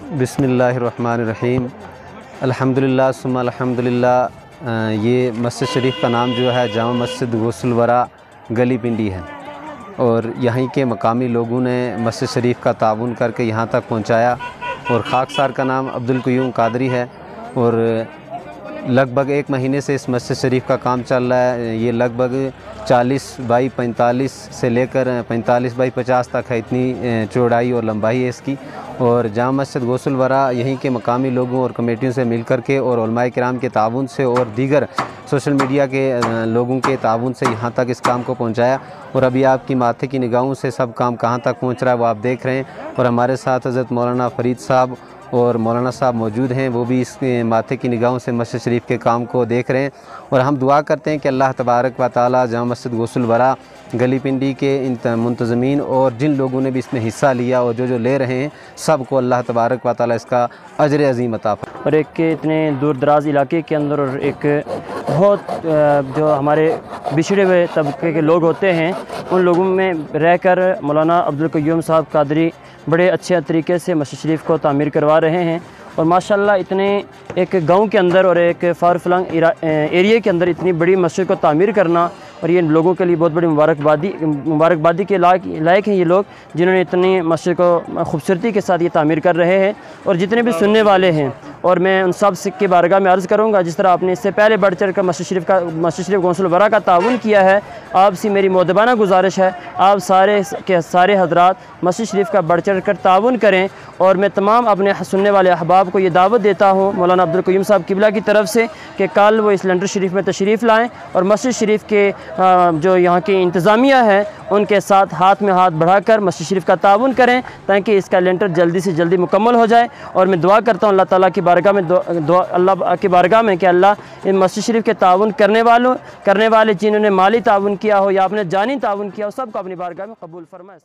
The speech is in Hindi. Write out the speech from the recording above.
बिसमीम अल्हम्दुलिल्लाह सुम्मा अल्हम्दुलिल्लाह। ये मस्जिद शरीफ का नाम जो है, जामा मस्जिद गसलवरा गली पिंडी है। और यहीं के मकामी लोगों ने मस्जिद शरीफ का ताउन करके यहाँ तक पहुँचाया। और खाकसार का नाम अब्दुल क्यूम कादरी है। और लगभग एक महीने से इस मस्जिद शरीफ का काम चल रहा है। ये लगभग 40 बाई 45 से लेकर 45 बाई 50 तक है। इतनी चौड़ाई और लंबाई है इसकी। और जाम मस्जिद गौसलवरा, यहीं के मकामी लोगों और कमेटियों से मिल कर के और कराम के ताउन से और दीगर सोशल मीडिया के लोगों के ताउन से यहाँ तक इस काम को पहुँचाया। और अभी आपकी माथे की निगाहों से सब काम कहाँ तक पहुँच रहा है वो आप देख रहे हैं। और हमारे साथ हज़रत मौलाना फरीद साहब और मौलाना साहब मौजूद हैं, वो भी इस माथे की निगाहों से मस्जिद शरीफ के काम को देख रहे हैं। और हम दुआ करते हैं कि अल्लाह तबारक व ताली जाम मस्जिद गौसल वरा गली पिंडी के इन मुंतज़मीन और जिन लोगों ने भी इसमें हिस्सा लिया और जो जो ले रहे हैं सबको अल्लाह तबारक व ताली इसका अजर अजीम अता और एक के इतने दूर दराज इलाके के अंदर और एक बहुत जो हमारे बिछड़े हुए तबके के लोग होते हैं उन लोगों में रहकर मौलाना अब्दुल क्यूम साहब कादरी बड़े अच्छे तरीके से मस्जिद शरीफ को तामीर करवा रहे हैं और माशाल्लाह इतने एक गाँव के अंदर और एक फार फलंग एरिया के अंदर इतनी बड़ी मस्जिद को तामीर करना और ये लोगों के लिए बहुत बड़ी मुबारकबादी मुबारकबादी के लायक लायक हैं ये लोग जिन्होंने इतनी मस्जिद को खूबसूरती के साथ ये तामीर कर रहे हैं और जितने भी सुनने वाले हैं। और मैं उन सब के बारगाह में अर्ज़ करूँगा, जिस तरह आपने इससे पहले बढ़ चढ़ कर मस्जिद शरीफ का, मस्जिद शरीफ गौसल वरा का ताउन किया है आपसे मेरी मोदबाना गुजारिश है, आप सारे के, सारे हजरात मस्जिद शरीफ का बढ़ चढ़ कर ताउन करें। और मैं तमाम अपने सुनने वाले अहबाब को ये दावत देता हूँ, मौलाना अब्दुल कयूम साहब किबला की तरफ़ से, कि कल वो इस लंडर शरीफ में तशरीफ़ लाएँ और मस्जिद शरीफ के जो यहाँ की इंतज़ामिया है, उनके साथ हाथ में हाथ बढ़ाकर मस्जिद शरीफ का ताउन करें, ताकि इसका लेंटर जल्दी से जल्दी मुकम्मल हो जाए। और मैं दुआ करता हूँ, अल्लाह ताला की बारगाह में अल्लाह की बारगाह में कि अल्लाह इन मस्जिद शरीफ के ताउन करने वालों, करने वाले जिन्होंने माली ताउन किया हो या अपने जानी ताउन किया हो, सबको अपनी बारगाह में कबूल फरमाए।